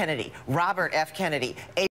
Kennedy, Robert F. Kennedy.